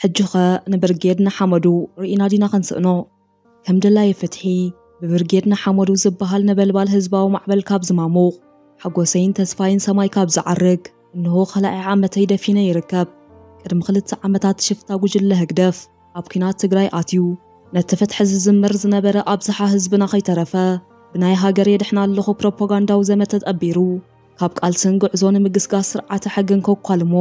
حجخة نبرجيرنا حمدو رئينا دينا خنسقنو حمد الله يفتحي ببرجيرنا حمدو زبهالنا بلبال هزباو معبل كاب زمامو حق وسين تسفاين سماي كاب زعرق انه خلائع عامتي دفينا يركب ቅድሚ ክልተ ዓመታት ሽፍታ ጉጅለ ህግደፍ ኣብ ኩናት ትግራይ ኣትዩ ነቲ ፍትሒ ዝዝምር ዝነበረ ኣብዝሓ ህዝብና ኸይተረፈ ብናይ ሃገር የድሕና ኣለኹ ፕሮፓጋንዳዊ ዘመተ ጠቢሩ ካብ ቃልስን ጉዕዞ ንምግስጋስ ስርዓተ قلمو ከኳልሞ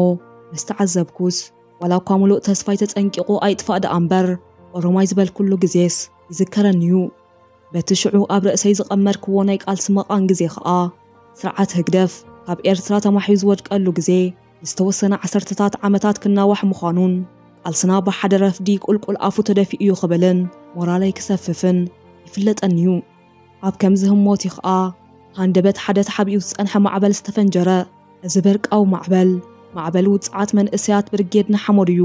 ምስተዓዘብኩስ ولو كاملو تسفايتت انكيقو ايت فاد امبر ورمايز بل كلو جزيس يذكر نيو بتشعو ابر سيزق امر كوونيك السمق ان جزيخا سرعات هكدف كاب ايرترا تمحيز وجه قلو جزي مستوسنا عسرتات عمتات كنا واح مخانون السنا بحد رف ديك قل قل افو تدفي ايو خبلن مرالي كسففن يفلت انيو اب كمزهم موتيخا هاندبت حدث حبيوس انحى معبل استفنجرا ازبرك او معبل ማዕበል ውፅዓት መንእሰያት ብርጌድ ንሓመድ እዩ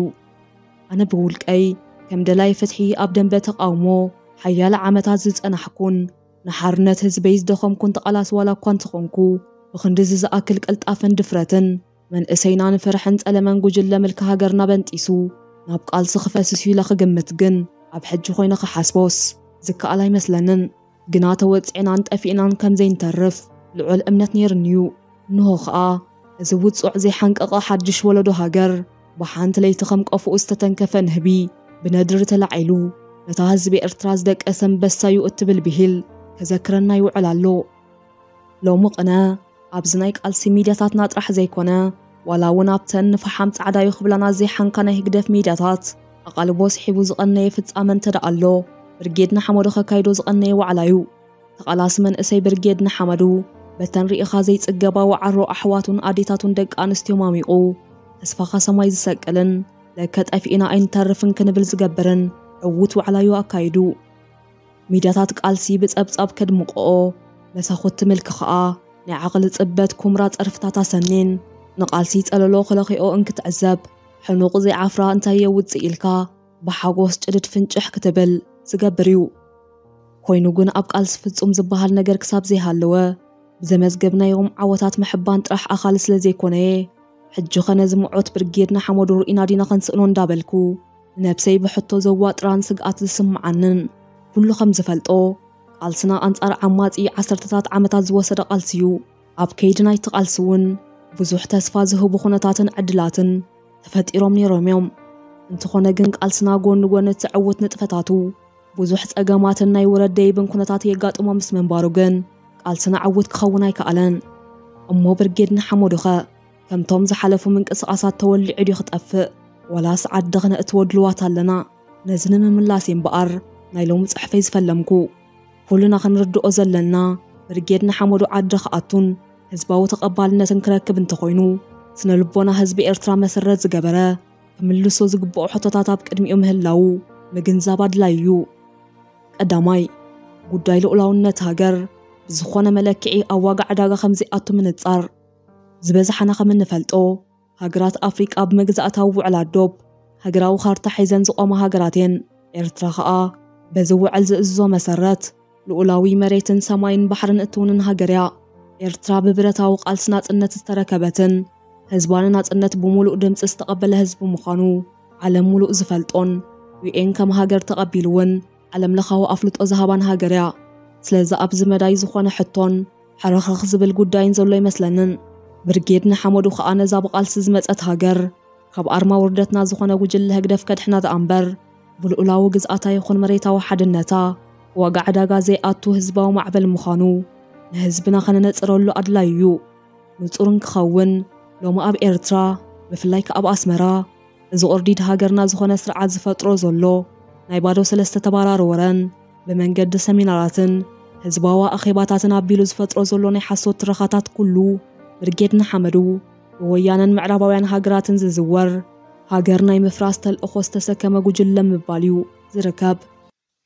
ኣነ ብውልቀይ ከም ደላይ ፍትሒ ኣብ ደንበ ተቃውሞ ሓያለ ዓመታት ዝጸናሕኩን ንሓርነት ህዝበይ ዝደኸምኩን ተቓላስ ዋላ እኳ እንትኾንኩ ብክንዲ ዝዝኣክል ቅልጣፍን ድፍረትን መንእሰይና ንፍርሕን ጸለመን ጉጅለ ምልካ ሃገርና በንጢሱ ናብ ቃልሲ ክፈስስ ኢለ ክግምት ግን ኣብ ሕጂ ኮይኑ ክሓስቦስ ዝከኣል ኣይመስለንን ግና ተወፂዕናን ጠፊእናን ከም ዘይንተርፍ ልዑል እምነት ነይርን እዩ እንሆ ከዓ እዚ ውፅዕ ዘይሓንቀቐ ሓድሽ ወለዶ ሃገር ብሓንቲ ለይቲ ከም ቀፍኡ ዝተተንከፈ ንህቢ ብነድሪ ተላዒሉ ነታ ህዝቢ ኤርትራ ዝደቀሰ ኣንበሳዩ እትብል ብሂል ከዘክረና ይውዕል ኣሎ ሎሚ ቕነ ኣብዚ ናይ ቃልሲ ሚድያታትና ጥራሕ ዘይኮነ ዋላ እውን ኣብተን ንፈሓም ፃዕዳዩ ክብላና ዘይሓንካ ናይ ህግደፍ ሚድያታት ኣቓልቦ ስሒቡ ዝቐነየ ፍጻመ እንተደ ኣሎ ብርጌድና ሓመዶ ከካይዶ ዝቐነየ ዋዕላዩ ተቓላሲ መንእሰይ ብርጌድና ሓመዱ በተን ርኢኻ ዘይጽገባ ወዓሮ ኣሕዋቱን ኣዴታቱን ደቂ ኣንስትዮ ማሚቑ ተስፋኻ ሰማይ ዝሰቅልን ለከ ጠፊእና ኣይንተርፍን ክንብል ዝገብርን ዕውት ዋዕላዩ ኣካይዱ ሚድያታት ቃልሲ ብጸብጻብ ከድምቆኦ መሳኹት ትምልክ ኸኣ ናይ ዓቕሊ ጽበት ኩምራ ጸርፍታት ኣሰኒን ንቓልሲ ጸለሎ ክለኺኦ እንክትዕዘብ ሕኑቕ ዘይዓፍራ እንታየ ውፅእ ኢልካ ብሓጎስ ጭድድ ፍንጭሕ ክትብል ዝገብር እዩ ኮይኑ ግን ኣብ ቃልሲ ፍጹም ዝበሃል ነገር ክሳብ ዘይሃለወ ብዘመዝገብናዮም ዓወታት ምሕባን ጥራሕ ኣኻል ስለ ዘይኮነ ሕጂ ኸነ ዝምዖት ብርጌድና ሓመዱ ርኢና ዲና ኸንስእኖ እንዳበልኩ ነብሰይ ብሕቶ ዘዋጥራን ስግኣት ዝስምዓንን ኩሉ ከም ዝፈልጦ ቃልስና ኣንጻር ዓማፂ ዓሰርተታት ዓመታት ዝወሰደ ቃልሲ እዩ ኣብ ከይዲ ናይቲ ቃልሲ እውን ብዙሕ ተስፋ ዝህቡ ኩነታትን ዕድላትን ተፈጢሮም ነይሮም እዮም እንተኾነ ግን ቃልስና ጎኒ ጎነት ዝዕውት ንጥፈታቱ ብዙሕ ጸገማትን ናይ ወረደይብን ኩነታት የጋጥሞ ምስ ምንባሩ ግን قال سنة عود كخونا يكألن أمو برقيدن حمو دخا كم توم زحلفو من قصة أساد تولي عدي خطأفق ولا سعد دغنا اتود الواتا لنا نزن من ملاسين بقر نايلو مصح فيز فلمكو كلنا خنردو أزل لنا برقيدن حمو دو عد رخاتون هزباو تقبالنا تنكراكب انتخوينو سنة لبونا هزبي إرترا مسرد زقبرا كملسو زقبو حطو تاتاب كدمي أمهلاو مجنزا بعد لايو قداماي قد دايلو قلاو النت هاجر ዝኾነ መለክዒ ኣዋጋዕ ዕዳጋ ከምዚ ኣቱ ምንጻር ዝበዝሓና ከም እንፈልጦ ሃገራት ኣፍሪቃ ብመግዛእታዊ ውዕል ኣዶብ ሃገራዊ ካርታ ሒዘን ዝቆማ ሃገራት እየን ኤርትራ ከዓ በዚ ውዕል ዝእዝዞ መሰረት ልኡላዊ መሬትን ሰማይን ባሕርን እትውንን ሃገር እያ ኤርትራ ብብረታዊ ቃልሲ ናጽነት ዝተረከበትን ህዝባን ናጽነት ብምሉእ ድምፂ ዝተቐበለ ህዝቢ ምዃኑ ዓለም ሙሉእ ዝፈልጦን ዩኤን ከም ሃገር ተቐቢሉ እውን ዓለም ለኻዊ ኣፍልጦ ዝሃባን ሃገር እያ ስለዚ ኣብዚ መዳይ ዝኾነ ሕቶን ሕረኸኽ ዝብል ጉዳይን ዘሎ ይመስለንን ብርጌድን ሓመዱ ከዓ ነዛ ብቓልሲ ዝመፀት ሃገር ካብ ኣርማ ውርደትና ዝኾነ ጉጅለ ህግደፍ ከድሕና ደኣ እምበር ብልኡላዊ ግዝኣታ ይኹን መሬታዊ ሓድነታ ዋጋ ዕዳጋ ዘይኣቱ ህዝባዊ ማዕበል ምዃኑ ንህዝብና ኸነነፅረሉ ኣድላይ እዩ ንጹርን ክኸውን ሎሚ ኣብ ኤርትራ ብፍላይ ከኣብ ኣስመራ እዚ ቁርዲድ ሃገርና ዝኾነ ስርዓት ዝፈጥሮ ዘሎ ናይ ባዶ ሰለስተ ተባራር ወረን ብመንገዲ ሰሚናራትን هزبوا أخباتاتنا بيلوز فترة زلوني حسو ترخاتات كلو برقيدنا حمدو ويانا معرابا ويان هاقراتن زيزور هاقرنا يمفراس تل أخوز تسكا مقو جلم مباليو زركب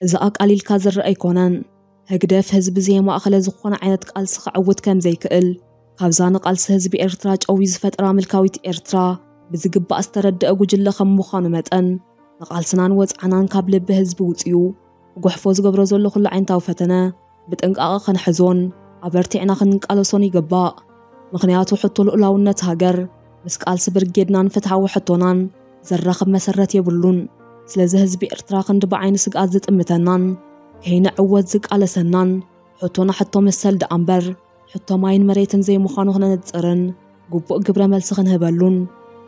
زاق قليل كازر أيكونان هقدف هزب زي ما أخلي زخونا عينت قلس خعوت كام زي كقل قابزان قلس هزب إرتراج أو يزفت رامل كاويت إرترا بزقب أسترد أقو جل خمو خانو متن نقال سنان وز عنان قبل بهزب وطيو وقحفوز قبرزو اللي خل عين تاو فتنه ብጥንቃቐ ኸንሕዞን ኣበርቲዕና ክንቃለሶን ይግባእ ምኽንያቱ ሕቶ ልኡላውነት ሃገር ምስ ቃልሲ ብርጌድናን ፍትሓዊ ሕቶናን ዘራኽብ መሰረት የብሉን ስለዚ ህዝቢ ኤርትራ ክንዲ ብዓይኒ ስግኣት ዝጥምተናን ከይንዕወት ዝቃለሰናን ሕቶና ሕቶ መሰል ደኣ እምበር ሕቶ ማይን መሬትን ዘይምዃኑ ክነንፅርን ግቡእ ግብረ መልሲ ክንህበሉን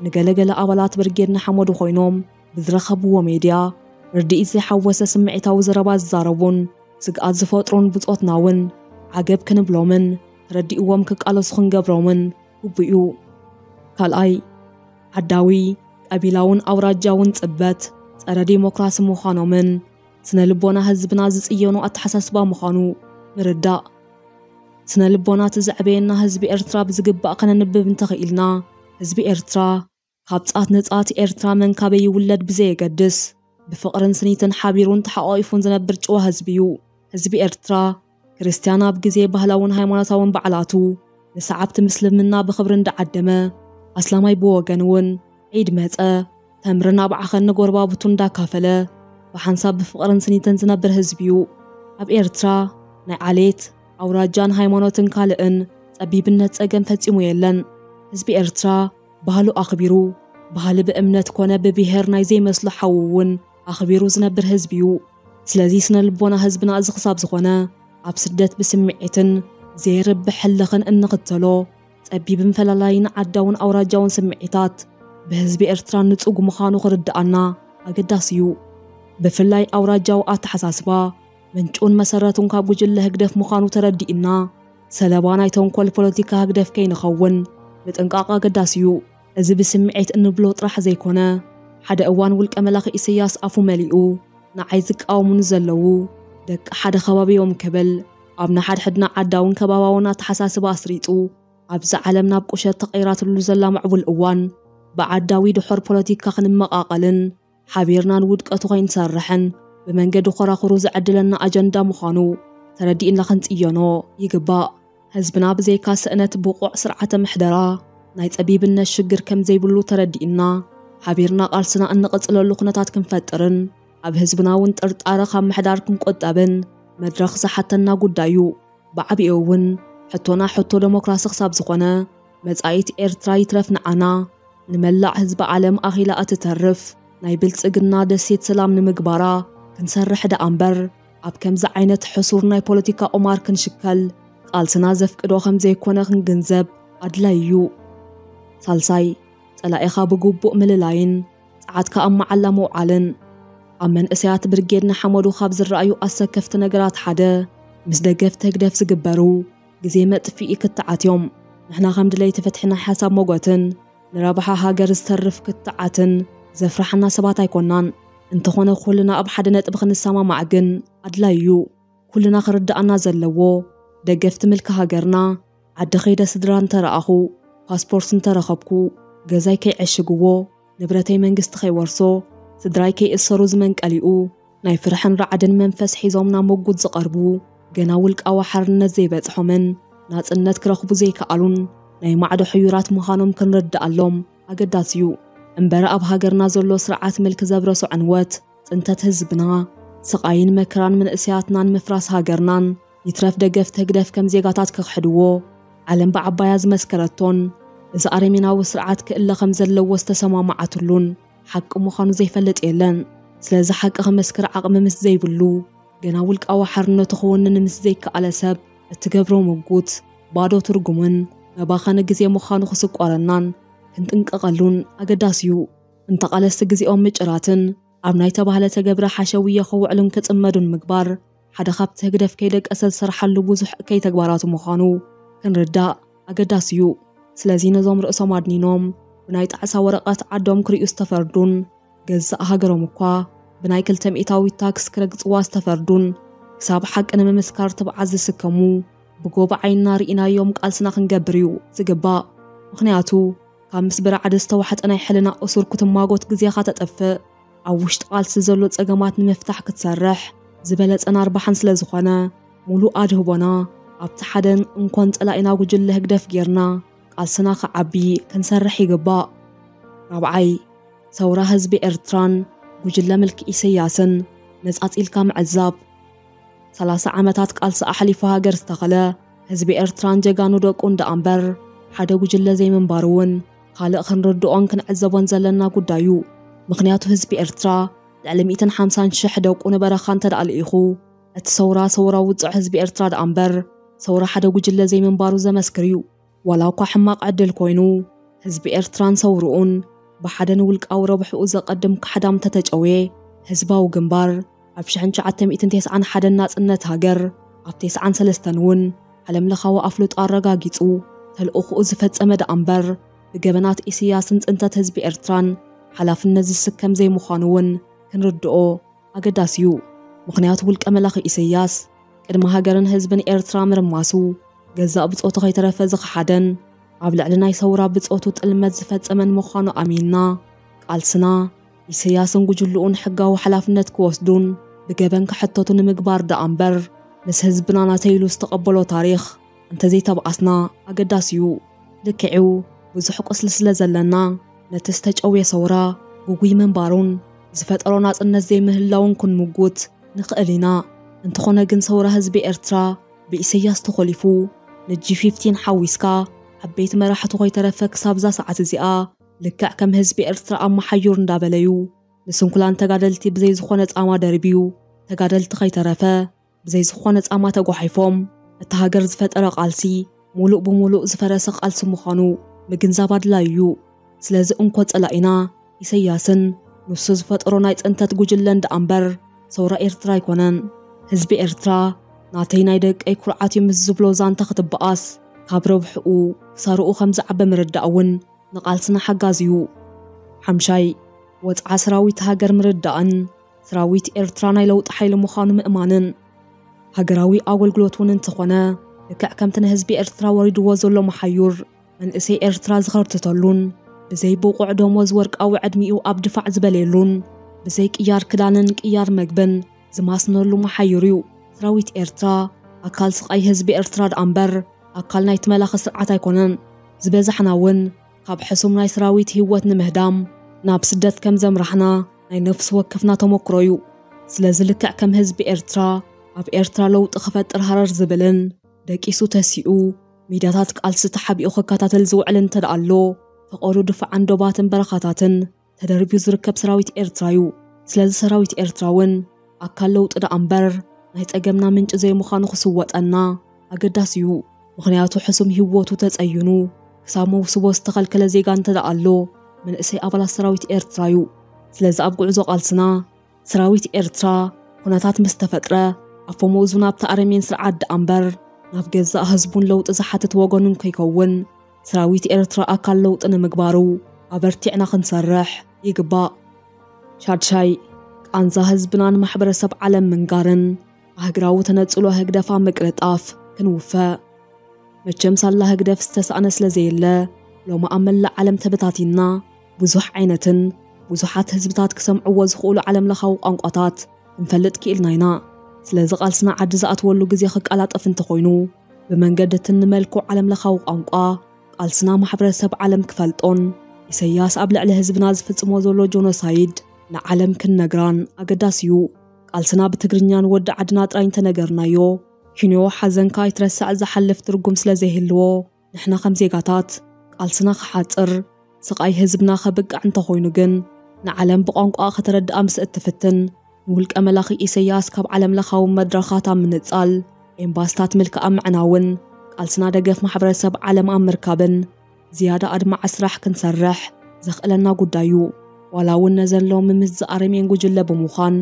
ንገለገለ ኣባላት ብርጌድና ሓመዱ ኮይኖም ብዝረኸብዎ ሜድያ ርድኢት ዘይሓወሰ ስምዒታዊ ዘረባ ዝዛረቡን ስግኣት ዝፈጥሩን ብጾትናውን ዓገብ ክንብሎምን ረዲእዎም ክቃለሱ ክንገብሮምን ህቡኡ ካልኣይ ዓዳዊ ቀቢላውን ኣውራጃውን ፅበት ጸረ ዲሞክራሲ ምዃኖምን ስነ ልቦና ህዝብና ዝጽየኑ ኣተሓሳስባ ምዃኑ ምርዳእ ስነ ልቦና እቲ ዘዕበየና ህዝቢ ኤርትራ ብዝግባእ ከነንብብ እንተኽኢልና ህዝቢ ኤርትራ ካብ ጻት ንጻት ኤርትራ መን ካበይ ይውለድ ብዘየገድስ ብፍቕርን ስኒትን ሓቢሩን ተሓቋቂፉን ዝነብር ጭዋ ህዝቢ እዩ ህዝቢ ኤርትራ ክርስቲያና ኣብ ግዜ ባህላውን ሃይማኖታውን በዓላቱ ንሰዓብቲ ምስልምና ብኽብሪ እንዳዓደመ ኣስላማይ ብወገን እውን ዒድ መፀ ተምርን ኣብ ዓኸን ንጎርባብቱ እንዳካፈለ ብሓንሳብ ብፍቕርን ስኒተን ዝነብር ህዝቢ እዩ ኣብ ኤርትራ ናይ ዓሌት ኣውራጃን ሃይማኖትን ካልእን ጸቢብነት ጸገም ፈጺሙ የለን ህዝቢ ኤርትራ ባህሉ ኣኽቢሩ ባህሊ ብእምነት ኮነ ብብሄር ናይ ዘይመስሉ ሓው እውን ኣኽቢሩ ዝነብር ህዝቢ እዩ ስለዚ ስነ ልቦና ህዝብና እዚ ክሳብ ዝኾነ ኣብ ስደት ብስምዒትን ዘይርብሕ ሕልኽን እንኽተሎ ጸቢብን ፈላላይን ዓዳውን ኣውራጃውን ስምዒታት ብህዝቢ ኤርትራ ንጽጉ ምዃኑ ክርድኣና ኣገዳሲ እዩ ብፍላይ ኣውራጃዊ ኣተሓሳስባ ምንጩን መሰረቱን ካብ ጉጅለ ህግደፍ ምዃኑ ተረዲእና ሰለባ ናይ ተንኮል ፖለቲካ ህግደፍ ከይንኸውን ብጥንቃቐ ኣገዳሲ እዩ እዚ ብስምዒት እንብሎ ጥራሕ ዘይኮነ ሓደ እዋን ውልቀ መላኺ ኢሳያስ ኣፉ መሊኡ ንዓይ ዝቃወሙን ዘለዉ ደቂ ሓደ ከባቢዮም ክብል ኣብ ንሓድሕድና ዓዳውን ከባባውና ኣተሓሳስባ ኣስሪጡ ኣብዚ ዓለም ናብ ቁሸት ተቐይራትሉ ዘላ ምዕቡል እዋን ብዓዳዊ ድሖር ፖለቲካ ክንመቓቐልን ሓቢርናን ውድቀቱ ኾይንሰርሕን ብመንገዲ ኾራኽሩ ዘዕድለና ኣጀንዳ ምዃኑ ተረዲእና ክንጽየኖ ይግባእ ህዝብና ብዘይካ ስእነት ብቑዕ ስርዓተ ምሕደራ ናይ ጸቢብነት ሽግር ከም ዘይብሉ ተረዲእና ሓቢርና ቃልስና እንቕጽለሉ ኹነታት ክንፈጥርን ኣብ ህዝብናውን ጥርጣረ ካብ ምሕዳር ክንቆጠብን መድረኽ ዝሓተና ጉዳዩ ብዓብኡ እውን ሕቶና ሕቶ ዴሞክራሲ ክሳብ ዝኾነ መጻኢት ኤርትራ ይትረፍ ንዓና ንመላዕ ህዝቢ ዓለም ኣኺላ እትተርፍ ናይ ብልጽግና ደሴት ሰላም ንምግባራ ክንሰርሕ ደኣ እምበር ኣብ ከምዚ ዓይነት ሕሱር ናይ ፖለቲካ ቁማር ክንሽከል ቃልስና ዘፍቅዶ ከም ዘይኮነ ክንግንዘብ ኣድላይ እዩ ሳልሳይ ጸላኢኻ ብግቡእ ምልላይን ጸዓትካ ኣብ መዓላ ምውዓልን ኣብ መንእሰያት ብርጌድና ሓመዱ ካብ ዝረኣዩ ኣሰከፍቲ ነገራት ሓደ ምስ ደገፍቲ ህግደፍ ዝግበሩ ግዜ መጥፊኢ ክትዓትዮም ንሕና ከም ድለይ ተፈትሒ ናይ ሓሳብ ሞጎትን ንረብሓ ሃገር ዝተርፍ ክትዓትን ዘፍራሕና ሰባት ኣይኮናን እንተኾነ ኩልና ኣብ ሓደ ነጥቢ ክንሰማማዕ ግን ኣድላይ እዩ ኩልና ክርዳእና ዘለዎ ደገፍቲ ምልኪ ሃገርና ዓዲ ኸይደ ስድራ እንተረኣኹ ፓስፖርት እንተረኸብኩ ገዛይ ከይዕሽግዎ ንብረተይ መንግስቲ ከይወርሶ ስድራይ ከይእሰሩ ዝመንቀሊኡ ናይ ፍርሕን ረዓድን መንፈስ ሒዞም ናብ መጉድ ዝቐርቡ ገና ውልቃዊ ሓርነት ዘይበፅሖምን ናፅነት ክረኽቡ ዘይከኣሉን ናይ ማዕዶ ሕዩራት ምዃኖም ክንርዳኣሎም ኣገዳሲ እዩ እምበረ ኣብ ሃገርና ዘሎ ስርዓት መልክ ዘብረሶ ዕንወት ፅንተት ህዝብና ስቓይን መከራን መንእስያትናን ምፍራስ ሃገርናን ይትረፍ ደገፍ ተግደፍ ከም ዜጋታት ክክሕድዎ ዓለም ብዓባያ ዝመስከረቶን እዚ ኣረሜናዊ ስርዓት ክእለ ከም ዘለዎ ዝተሰማማዓትሉን ሓቂ ምዃኑ ዘይፈልጥ የለን ስለዚ ሓቂ ክመስክር ዓቕሚ ምስ ዘይብሉ ገና ውልቃዊ ሓርነቱ ክወንን ምስ ዘይከኣለ ሰብ እትገብሮ ምጉት ባዶ ትርጉምን መባኸኒ ግዜ ምዃኑ ክስቋረናን ክንጥንቀቐሉን ኣገዳሲ እዩ እንተቓለስቲ ግዜኦም ምጭራትን ኣብ ናይ ተባህለ ተገብረ ሓሸውየ ክውዕሉን ክጽመዱን ምግባር ሓደ ካብቲ ህግደፍ ከይደቀሰ ዝስርሓሉ ብዙሕ እከይ ተግባራቱ ምዃኑ ክንርዳእ ኣገዳሲ እዩ ስለዚ ነዞም ርእሶም ኣድኒኖም ብናይ ጣዕሳ ወረቐት ዓዶም ክርዩ ዝተፈርዱን ገዛእ ሃገሮም እኳ ብናይ ክልተ ሚእታዊት ታክስ ክረግፅዋ ዝተፈርዱን ክሳብ ሓቂ ንምምስካር ትብዓት ዝስከሙ ዓይንና ርኢናዮም ቃልስና ክንገብር እዩ ዝግባእ ምክንያቱ ካብ ምስ ብራዕዲ ዝተዋሕጠ ናይ ሕልና እሱር ክትማጎት ግዜኻ ተጠፍእ ኣብ ውሽጢ ቓልሲ ዘሎ ፀገማት ንምፍታሕ ክትሰርሕ ዝበለፀ ኣርባሓን ስለ ዝኾነ ሙሉእ ኣድህቦና ኣብቲ ሓደን እንኳን ፀላኢና ጉጅለ ህግደፍ ጌርና ዓልስና ክዓቢ ክንሰርሕ ይግባእ ራብዓይ ሰውራ ህዝቢ ኤርትራን ጉጅለ ምልክ ኢሰያስን ነጻጺልካ ምዕዛብ 30 ዓመታት ቃልሲ ኣሕሊፉ ሃገር ዝተኸለ ህዝቢ ኤርትራን ጀጋኑ ደቁ እንደ ኣምበር ሓደ ጉጅለ ዘይምንባር እውን ካልእ ክንርድኦን ክንዕዘቦን ዘለና ጉዳዩ ምክንያቱ ህዝቢ ኤርትራ ልዕሊ 150,000 ደቁ ንበረኻ እንተ ደኣልኢኹ እቲ ሰውራ ሰውራ ውፅዕ ህዝቢ ኤርትራ ደኣ እምበር ሰውራ ሓደ ጉጅለ ዘይምንባሩ ዘመስክር እዩ ولو حماق عدل ኮይኑ ህዝቢ ኤርትራን ሰውርኡን ብሓደ ንውልቃዊ ረብሕኡ ዘቐድም ክሓዳም ተተጨውየ ህዝባዊ ግንባር ኣብ 1991 ናጽነት ሃገር ኣብ 93 እውን ዓለምለኻዊ ኣፍልጦ ኣረጋጊጹ ተልእኽኡ ዝፈጸመ ደኣ እምበር ብገበናት ኢስያስን ጽንተት ህዝቢ ኤርትራን ሓላፍነት ዝስከም ዘይምዃኑ እውን ክንርድኦ ኣገዳሲ እዩ ምክንያቱ ውልቀ መላኺ ኢስያስ ቅድሚ ሃገርን ህዝብን ኤርትራ ምርማሱ ገዛእ ብፆቱ ኸይተረፈ ዝኸሓደን ኣብ ልዕሊ ናይ ሰውራ ብፆቱ ጥልመት ዝፈጸመን ምዃኑ ኣሚንና ቃልስና ኢሰያስን ጉጅልኡን ሕጋዊ ሓላፍነት ክወስዱን ብገበን ክሕተቱ ንምግባር ደኣ እምበር ምስ ህዝብና ናተይሉ ዝተቐበሎ ታሪኽ እንተዘይተብኣስና ኣገዳሲ እዩ ልክዕው ብዙሕ ቁስሊ ስለ ዘለና ነቲ ዝተጨውየ ሰውራ ጉጉይ ምንባሩን ዝፈጠሮ ናጽነት ዘይምህላውን ክንምጉት ንኽእል ኢና እንተኾነ ግን ሰውራ ህዝቢ ኤርትራ ብኢሰያስ ተኸሊፉ ንጂ15 ሓዊስካ ቤት መራሕቲ ኮይተረፈ ክሳብዛ ሰዓት እዚኣ ልክዕ ከም ህዝቢ ኤርትራ ኣብ መሓዩር እንዳበለዩ ንስንኩላን ተጋደልቲ ብዘይዝኾነ ፃማ ደርብዩ ተጋደልቲ ከይተረፈ ብዘይዝኾነ ፃማ ተጓሒፎም እቲ ሃገር ዝፈጠረ ቃልሲ ሙሉእ ብምሉእ ዝፈረሰ ቃልሲ ምዃኑ ምግንዛብ ኣድላይ እዩ ስለዚ እንኮ ፀላኢና ኢሰያስን ንሱ ዝፈጥሮ ናይ ፅንተት ጉጅለ እንዳ እምበር ሰውራ ኤርትራ ኣይኮነን ህዝቢ ኤርትራ ناتي نايدك اي كرعاتي مززبلو زان تخت بقاس كابرو بحقو سارو او خمز عبا مرد اون نقالسنا حقازيو حمشاي وطعا سراويت هاجر مرد اون سراويت ايرتراناي لو تحيل مخانو مأمانن هاجراوي اول قلوتون انتخونا لكا اكام تنهزبي ايرترا وريد وزولو محيور من اسي ايرترا زغر تطلون بزي بوقو عدوم وزورك او عدميو اب دفاع زباليلون بزيك ايار كدانن ايار مقبن زماسنو لو محيوريو راويت إرتا أكال سقاي هزبي إرتراد أمبر أكال نايت ملاخ سرعة يكونن زبازة حناون ካብ ሕሱም ናይ ሰራዊት ህይወት ንምህዳም ናብ ስደት ከም ዘምራሕና ናይ ነፍሲ ወከፍና ተመክሮ እዩ ስለዚ ልክዕ ከም ህዝቢ ኤርትራ ኣብ ኤርትራ ለውጢ ክፈጥር ሃረር ዝብልን ደቂሱ ተሲኡ ሚዳታት ቃልሲ ተሓቢኡ ክከታተል ዝውዕል እንተ ደኣ ኣሎ ተቐዱ ድፋዓን ዶባትን በረኻታትን ተደርብዩ ዝርከብ ሰራዊት ኤርትራ እዩ ስለዚ ሰራዊት ኤርትራ እውን ኣካል ለውጢ ደኣ እምበር نهيت أقامنا منج زي مخانو خسوات أنا أقر داسيو مخنياتو حسوم هيواتو تزأيونو سامو سوو استقال كلا زيغان تدعالو من إسي أبلا سراويت إرترايو سلزا أبقو عزو قالسنا سراويت إرترا هناتات مستفترة أفو موزونا بتقرمين سرعاد دا أمبر نافجزا هزبون لو تزحات تواغنون كيكوون سراويت إرترا أكال لو تنا مقبارو أبرتي عنا خنصرح يقبا شارشاي أنزا هزبنان محبر سب عالم من قارن هجراو تنتصلو هجدا فامك رتاف كنوفا متشم صلا هجدا فستس أنا سلزيلا لو ما أمل علم تبتاتينا بزح عينتن بزحات هزبتات كسم عوز خولو عالم لخو أنقطات انفلت كيل ناينا سلزقال سنا عجزة أتولو جزيخك قلات أفن تخوينو بمن قدت ملكو عالم لخو أنقا قال محبر سب عالم كفلتون إسياس قبل على هزبنا زفت موزولو جونو سايد نعلم كن نجران أقداسيو ቃልስና ብትግርኛን ወዲ ዓድና ጥራይ እንተነገርናዮ ኪንዮ ሓዘንካ ይትረሳዕ ዝሓልፍ ትርጉም ስለ ዘይህልዎ ንሕና ከም ዜጋታት ቃልስና ክሓፅር ስቓይ ህዝብና ኸብቃዕ እንተኾይኑ ግን ንዓለም ብቋንቋ ኸተረድኣ ምስ እትፍትን ንውልቀ መላኺ ኢሰያስ ካብ ዓለም ለኻዊ መድረኻት ኣብ ምንጻል ኤምባስታት ምልክ ኣብ ምዕናውን ቃልስና ደገፍ ማሕበረሰብ ዓለም ኣብ ምርካብን ዝያዳ ኣድማዓ ስራሕ ክንሰርሕ ዘኽእለና ጉዳዩ ዋላ እውን ነዘሎ ምምዝ ዝኣረሜን ጉጅለ ብምዃን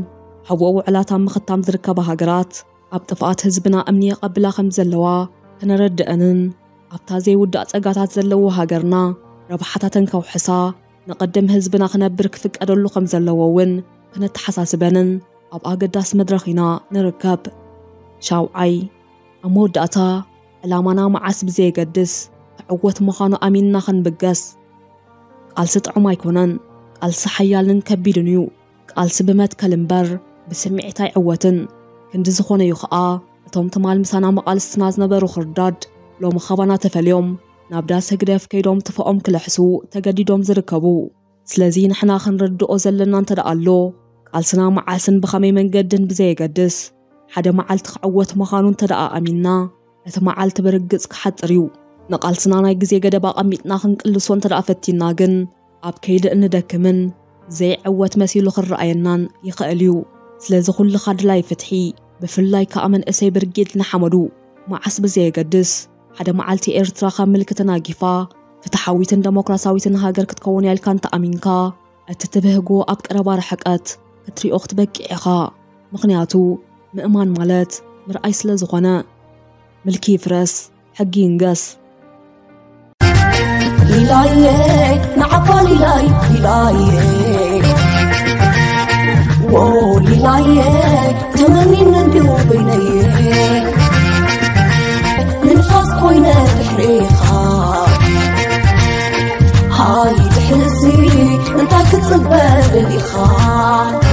هو وعلاتا مختام زركبا هاجرات ابتفات هزبنا امنية قبل خم زلوا كنرد انن ابتازي ودات اقاتا زلوا هاجرنا ربحتا تنكو حصا نقدم هزبنا خنبرك فك ادلو خم زلوا ون كنت حساس بنن اب اقداس مدرخينا نركب شاو عي امو داتا علامانا معاس بزي قدس عوت مخانو امين نخن بقس قال سطعو مايكونن قال صحيالن كبيدنيو قال سبمت كلمبر ብስምዒታይ ዕወትን ክንዲ ዝኾነ እዩ ኸኣ እቶም ትማል ምሳና መቓልስትና ዝነበሩ ኽርዳድ ሎሚ ኸባና ተፈልዮም ናብ ዳሰ ግደፍ ከይዶም ትፈኦም ክለሕሱ ተገዲዶም ዝርከቡ ስለዚ ንሕና ክንርድኦ ዘለና እንተ ደኣ ኣሎ ቃልስና መዓልስን ብኸመይ መንገድን ብዘየገድስ ሓደ መዓልቲ ክዕወት ምዃኑ እንተ ደኣ ኣሚንና እቲ መዓልቲ ብርግጽ ክሓፅር እዩ ንቓልስና ናይ ግዜ ገደባ ቐሚጥና ክንቅልሶ እንተ ደኣ ፈቲና ግን ኣብ ከይዲ እንደክምን ዘይዕወት መሲሉ ክረኣየናን ይኽእል እዩ ስለዚ ኩሉ ካድላይ ፍትሒ ብፍላይ ከዓ መንእሰይ ብርጌድ ንሓመዱ መዓስ ብዘ የገድስ ሓደ መዓልቲ ኤርትራ ካብ ምልክት ናጊፋ ፍትሓዊትን ዴሞክራሲያዊትን ሃገር ክትከውን ያልካ እንተኣሚንካ እቲ ትብህጎ ኣብ ቀረባ ርሕቀት ክትሪኦ ክትበቂዕ ኢኻ ምክንያቱ ምእማን ማለት ምርኣይ ስለ ዝኾነ ምልኪ ይፍረስ ሕጊ ይንገስ ኢላየ ንዓባል ኢላይ ኢላየ وليلاي تمنينا نديرو بينيك من خاص خوينا الحريقة هاي تحلسي انت كتلبى بالإخاء